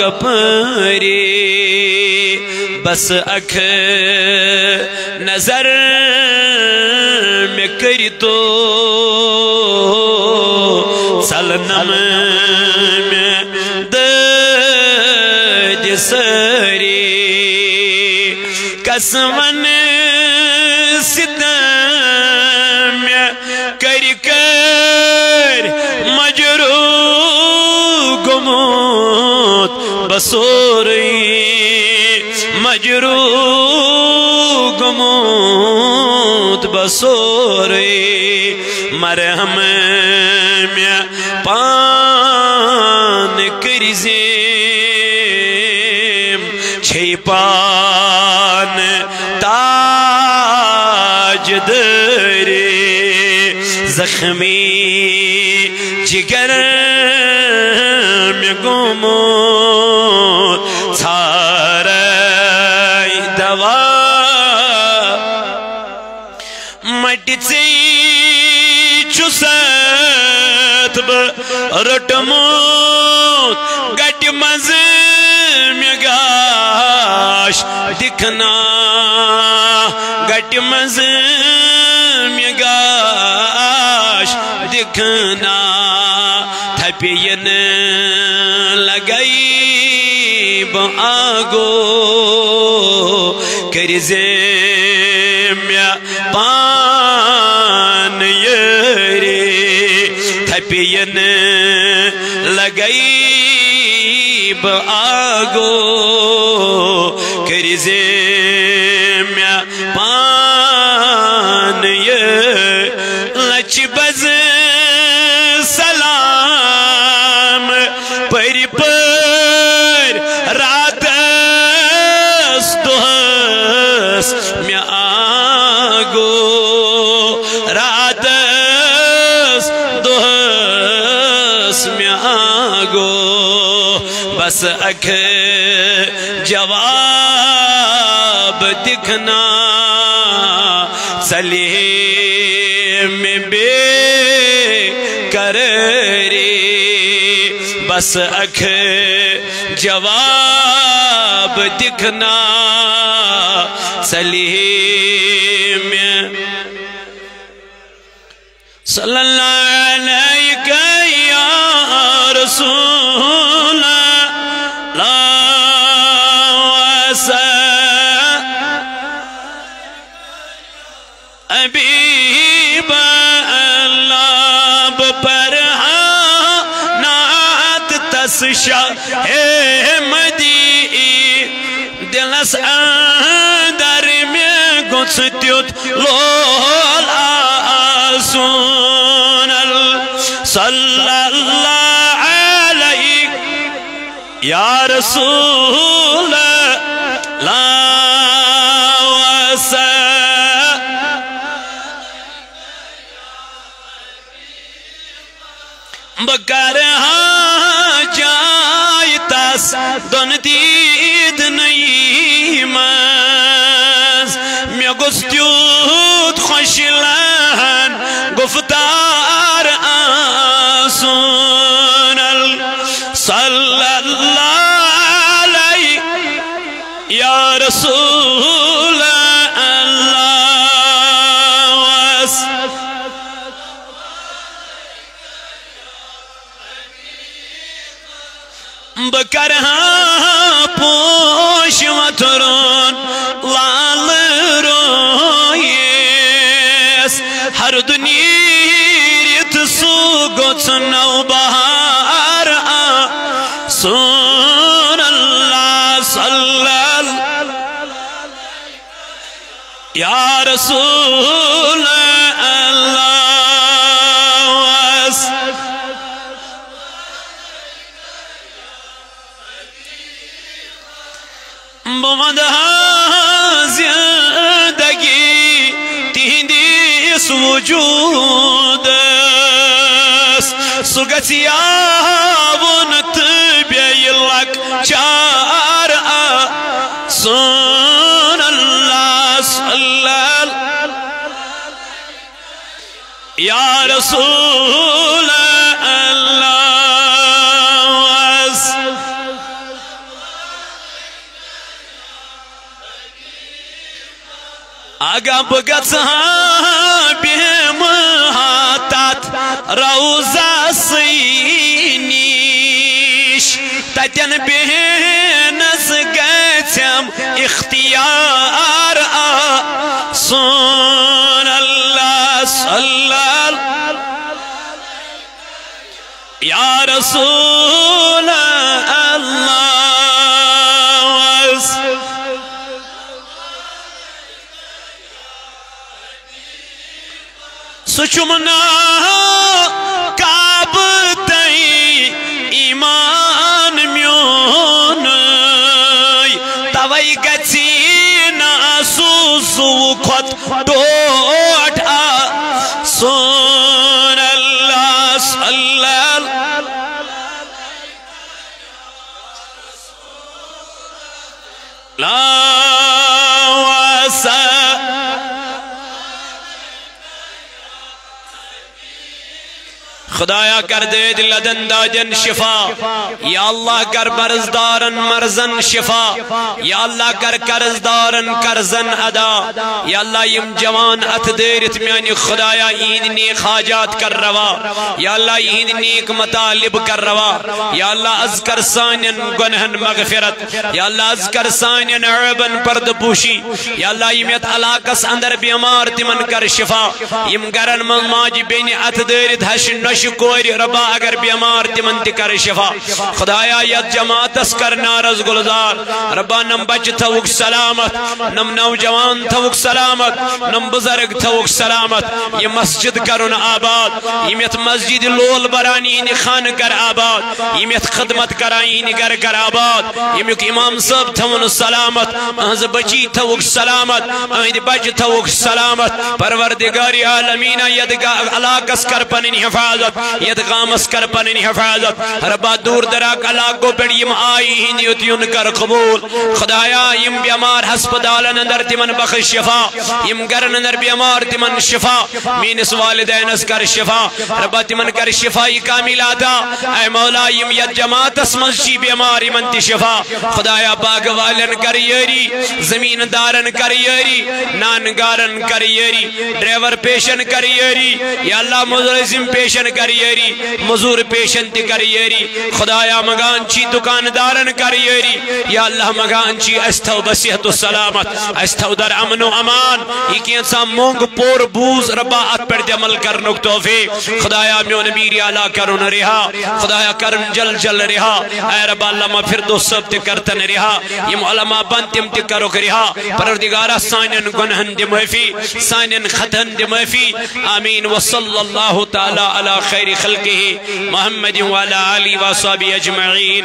کپری بس اکھ نظر میں کری تو سلنم میں دج سری قسمن ستم میں کری کر بسوری مجرو گموت بسوری مرہم میں پان کری زیم چھئی پان تاج دری زخمی جگر میں گمو ژھارے دوا مٹی ژی چھُسَتھ بہٕ روٚٹمُت گٹہِ منٛز مےٚ گاش دِکھنا گٹہِ منٛز دِکھنا تھپہِ یِنہٕ لگائی بہٕ آگو کٔرۍ زِ مےٚ پان یٲری تھپہِ یِنہٕ لگائی بہٕ آگو کٔرۍ پٔرِ پٔرۍ راتس دۄہس مےٚ آگو۔ راتس دۄہس مےٚ آگو۔ بس اکھ جواب دکھنا چلے بس اکھ جواب دکھنا سلیم صلی اللہ علیہ یا رسول سشا تس مدی دلس اندر میں گوچ تیوت، لول آسون صلی اللہ علیہ۔ یا رسول اللہ قستيود خشلان گفتار آسون صلى الله علی يا رسول الله بكرها پوش وترون نو بہار سون اللہ صلی اللہ یا رسول اللہ وسلم بمدها زندگی تهندیس وجود گسیاون تبیلک چار سن اللہ صلی یا رسول اللہ۔ اگا بگت ہاں بیم ہاتات روزہ تتن بہنس گچم اختیار آ سون اللہ صلی اللہ یا رسول اللہ سچمنا آ خدایا کر دے دل دادن شفا، یا اللہ کر مرزدارن مرزن شفا، یا اللہ کر قرضدارن قرضن ادا، یا اللہ یم جوان ات دیرت میانی خدایا این نیک حاجات کر روا، یا اللہ این نیک مطالب کر روا، یا اللہ از کر سانین گنہن مغفرت، یا اللہ از کر سانین عیبن پرد پوشی، یا اللہ یمیت علاقس اندر بیمار تمن کر شفا، یم گرن من ماجی بین ات دیرت حش نش کوری ربا، اگر بیمار تمن تی کر شفا۔ خدایا ید جماعت اس کر نارز گلزار۔ ربا، نم بچ تھوک سلامت۔ نم نوجوان تھوک سلامت۔ نم بزرگ تھوک سلامت۔ یہ مسجد کرن آباد۔ یمیت مسجد لول برانی این خان کر آباد۔ یمیت خدمت کرائین گر کر آباد۔ یمیک امام صاحب تھون سلامت۔ اہز بچی تھوک سلامت۔ اہد بچ تھوک سلامت۔ پروردگاری عالمین ید علاقس کر پنین حفاظت۔ ید غامس کر پنین حفاظت۔ ربا دور دراک علاقو پر یم آئی ہی نیتیون کر قبول۔ خدایا، یم بیمار ہسپتالن اندر تمن بخش شفا۔ یم گرن اندر بیمار تمن شفا۔ مینس والدین اس کر شفا۔ ربا تمن کر شفائی کاملاتا اے مولا، یم ید جماعت اس مسجی بیمار من تی شفا۔ خدایا، باغ والن کر یری، زمین دارن کر یری نانگارن کر یری ڈریور پیشن کر یری۔ یا اللہ مدرزم پیشن کر یری مزور پیشن تی کر یری خدایا مگان چی دکاندارن کر یری یا اللہ مگان چی استو بسیحت و سلامت استو در امن و امان یہ کینسا مونگ پور بوز ربا ات پر جمل کرنک توفیق، خدایا میون میری علا کرن رہا، خدایا کرن جل جل رہا، اے رب اللہ ما پھر دو سب تی کرتن رہا، یم علماء بنتیم تی کرو رہا پروردگارہ سانین گنہن دی محفی سانین خطن دی محفی، آمین وصل اللہ تعالی علی خیر خلقه محمد وعلى آله وصحبه أجمعين.